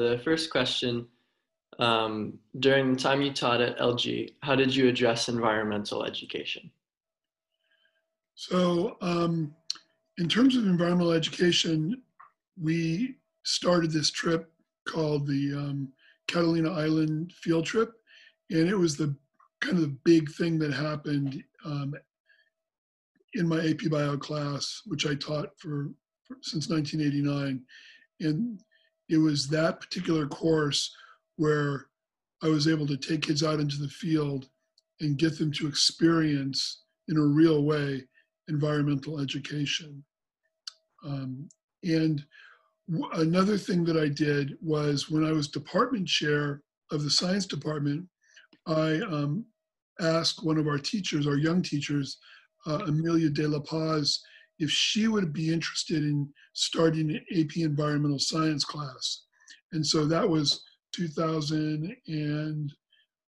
The first question um, during the time you taught at LG, how did you address environmental education? So, um, in terms of environmental education, we started this trip called the um, Catalina Island field trip, and it was the kind of the big thing that happened um, in my AP Bio class, which I taught for, for since 1989, and it was that particular course where I was able to take kids out into the field and get them to experience in a real way environmental education. Um, and w- another thing that I did was when I was department chair of the science department, I um, asked one of our teachers, our young teachers, uh, Amelia de la Paz, if she would be interested in starting an AP environmental science class. And so that was 2010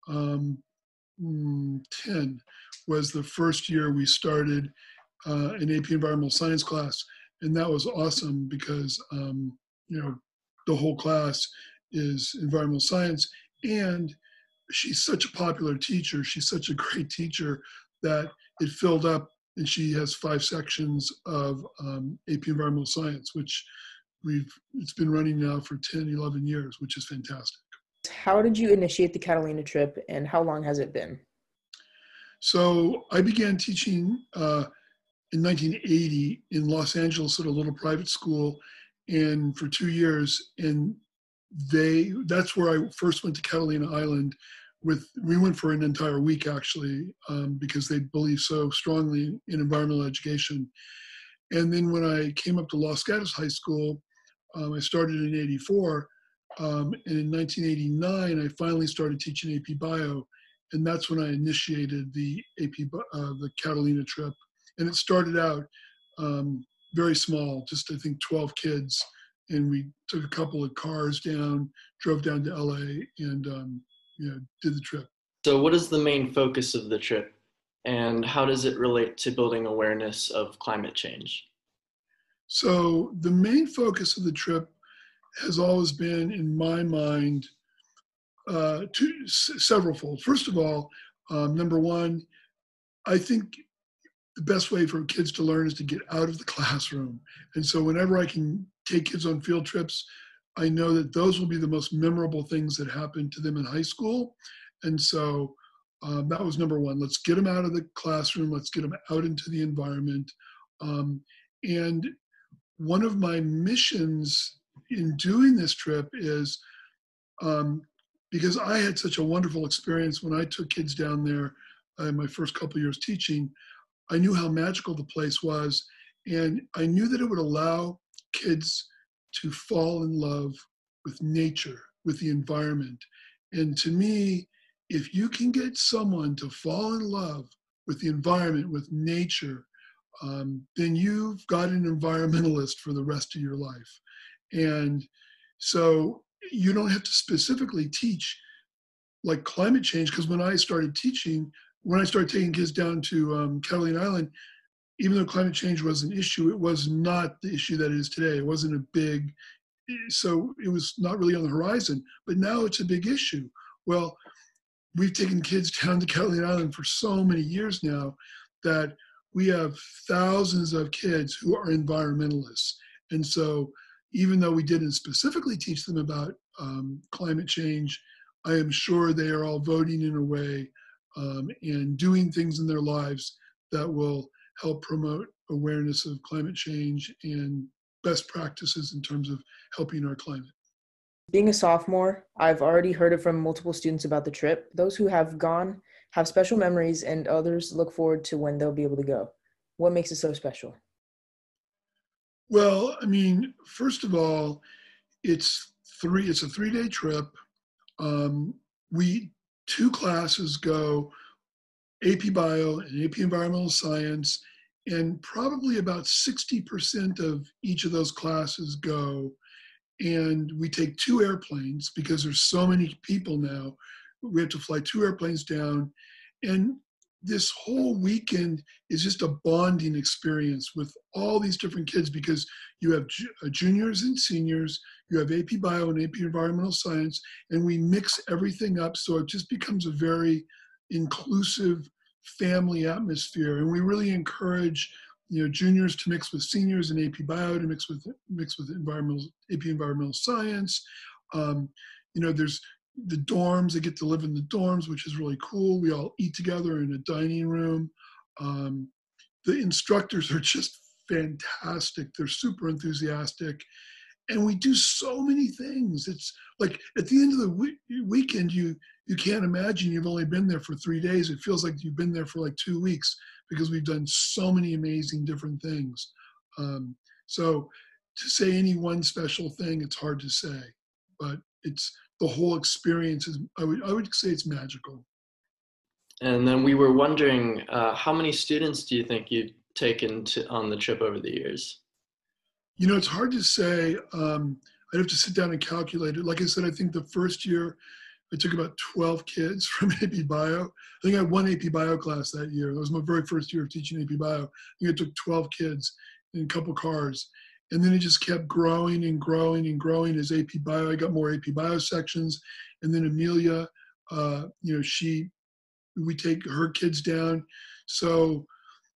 um, mm, was the first year we started uh, an AP environmental science class. And that was awesome because, um, you know, the whole class is environmental science. And she's such a popular teacher. She's such a great teacher that it filled up and she has five sections of um, AP environmental science, which we've it's been running now for 10 11 years which is fantastic. How did you initiate the catalina trip and how long has it been? So i began teaching uh, in 1980 in los angeles at a little private school and for two years and they that's where i first went to catalina island with we went for an entire week actually um, because they believe so strongly in environmental education and then when i came up to los gatos high school um, I started in 84. Um, and in 1989, I finally started teaching AP Bio. And that's when I initiated the AP, uh, the Catalina trip. And it started out um, very small, just I think 12 kids. And we took a couple of cars down, drove down to LA, and um, you know, did the trip. So, what is the main focus of the trip, and how does it relate to building awareness of climate change? So the main focus of the trip has always been, in my mind, uh, two, s- several fold. First of all, um, number one, I think the best way for kids to learn is to get out of the classroom. And so whenever I can take kids on field trips, I know that those will be the most memorable things that happen to them in high school. And so um, that was number one. Let's get them out of the classroom. Let's get them out into the environment. Um, and one of my missions in doing this trip is um, because I had such a wonderful experience when I took kids down there in uh, my first couple years teaching. I knew how magical the place was, and I knew that it would allow kids to fall in love with nature, with the environment. And to me, if you can get someone to fall in love with the environment, with nature, um, then you've got an environmentalist for the rest of your life. And so you don't have to specifically teach like climate change, because when I started teaching, when I started taking kids down to um, Catalina Island, even though climate change was an issue, it was not the issue that it is today. It wasn't a big, so it was not really on the horizon. But now it's a big issue. Well, we've taken kids down to Catalina Island for so many years now that we have thousands of kids who are environmentalists. And so, even though we didn't specifically teach them about um, climate change, I am sure they are all voting in a way um, and doing things in their lives that will help promote awareness of climate change and best practices in terms of helping our climate. Being a sophomore, I've already heard it from multiple students about the trip. Those who have gone have special memories, and others look forward to when they'll be able to go. What makes it so special? Well, I mean, first of all, it's three. It's a three-day trip. Um, we two classes go AP Bio and AP Environmental Science, and probably about 60% of each of those classes go. And we take two airplanes because there's so many people now we have to fly two airplanes down. And this whole weekend is just a bonding experience with all these different kids because you have uh, juniors and seniors, you have AP Bio and AP Environmental Science, and we mix everything up so it just becomes a very inclusive family atmosphere. And we really encourage you know juniors to mix with seniors and AP Bio to mix with mix with environmental AP Environmental Science. Um, you know, there's the dorms. They get to live in the dorms, which is really cool. We all eat together in a dining room. Um, the instructors are just fantastic. They're super enthusiastic. And we do so many things. It's like at the end of the week, weekend, you you can't imagine you've only been there for three days. It feels like you've been there for like two weeks because we've done so many amazing different things. Um, so to say any one special thing, it's hard to say, but it's the whole experience is I would I would say it's magical. And then we were wondering, uh, how many students do you think you've taken to, on the trip over the years? You know, it's hard to say. Um, I'd have to sit down and calculate it. Like I said, I think the first year I took about 12 kids from AP Bio. I think I had one AP Bio class that year. That was my very first year of teaching AP Bio. I think I took 12 kids in a couple cars. And then it just kept growing and growing and growing as AP Bio. I got more AP Bio sections. And then Amelia, uh, you know, she, we take her kids down. So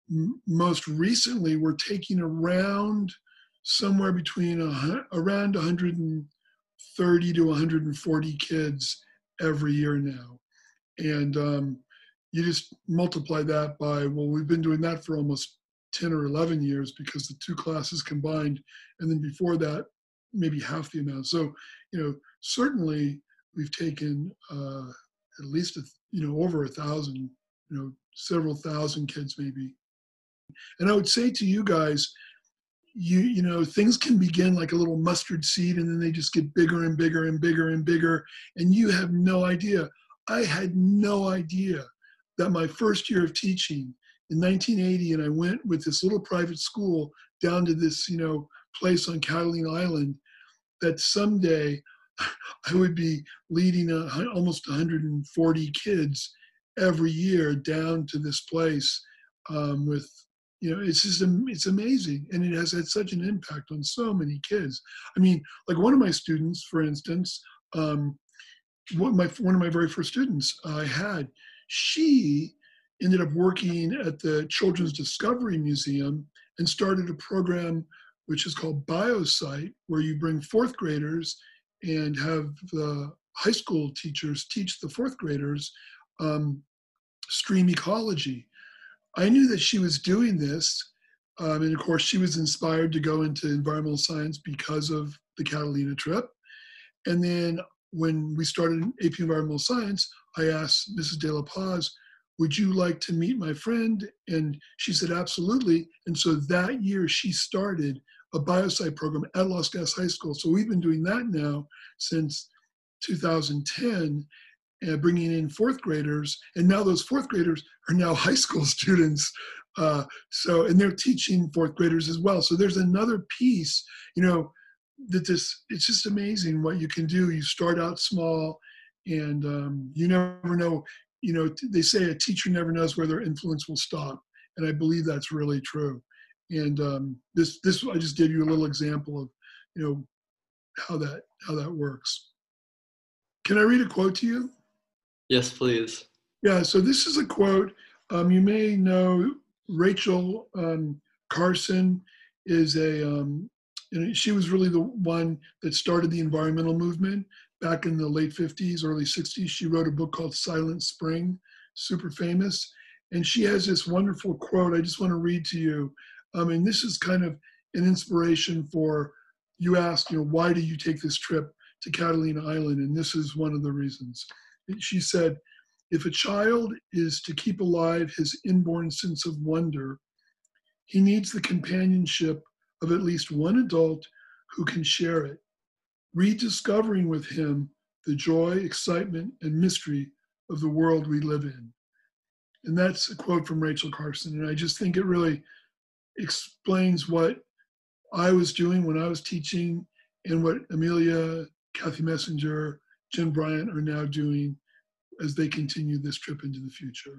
m- most recently, we're taking around somewhere between a, around 130 to 140 kids every year now. And um, you just multiply that by, well, we've been doing that for almost 10 or 11 years because the two classes combined. And then before that, maybe half the amount. So, you know, certainly we've taken uh, at least, a, you know, over a thousand, you know, several thousand kids maybe. And I would say to you guys, you you know things can begin like a little mustard seed and then they just get bigger and bigger and bigger and bigger. And you have no idea. I had no idea that my first year of teaching in 1980 and I went with this little private school down to this, you know, place on Catalina Island that someday I would be leading a, almost 140 kids every year down to this place um, with you know it's just it's amazing and it has had such an impact on so many kids i mean like one of my students for instance um, one, my, one of my very first students i had she ended up working at the Children's Discovery Museum and started a program which is called BioSite, where you bring fourth graders and have the high school teachers teach the fourth graders um, stream ecology. I knew that she was doing this, um, and of course, she was inspired to go into environmental science because of the Catalina trip. And then when we started AP Environmental Science, I asked Mrs. De La Paz, would you like to meet my friend? And she said, Absolutely. And so that year she started a biosite program at Los Gatos High School. So we've been doing that now since 2010, bringing in fourth graders. And now those fourth graders are now high school students. Uh, so, and they're teaching fourth graders as well. So there's another piece, you know, that this, it's just amazing what you can do. You start out small and um, you never know you know, they say a teacher never knows where their influence will stop, and I believe that's really true. And um, this, this, I just gave you a little example of, you know, how that how that works. Can I read a quote to you? Yes, please. Yeah. So this is a quote. Um, you may know Rachel um, Carson is a um, she was really the one that started the environmental movement back in the late 50s, early 60s. She wrote a book called Silent Spring, super famous. And she has this wonderful quote I just want to read to you. Um, and this is kind of an inspiration for you ask, you know, why do you take this trip to Catalina Island? And this is one of the reasons. She said, if a child is to keep alive his inborn sense of wonder, he needs the companionship of at least one adult who can share it rediscovering with him the joy, excitement, and mystery of the world we live in. And that's a quote from Rachel Carson. And I just think it really explains what I was doing when I was teaching and what Amelia, Kathy Messenger, Jen Bryant are now doing as they continue this trip into the future.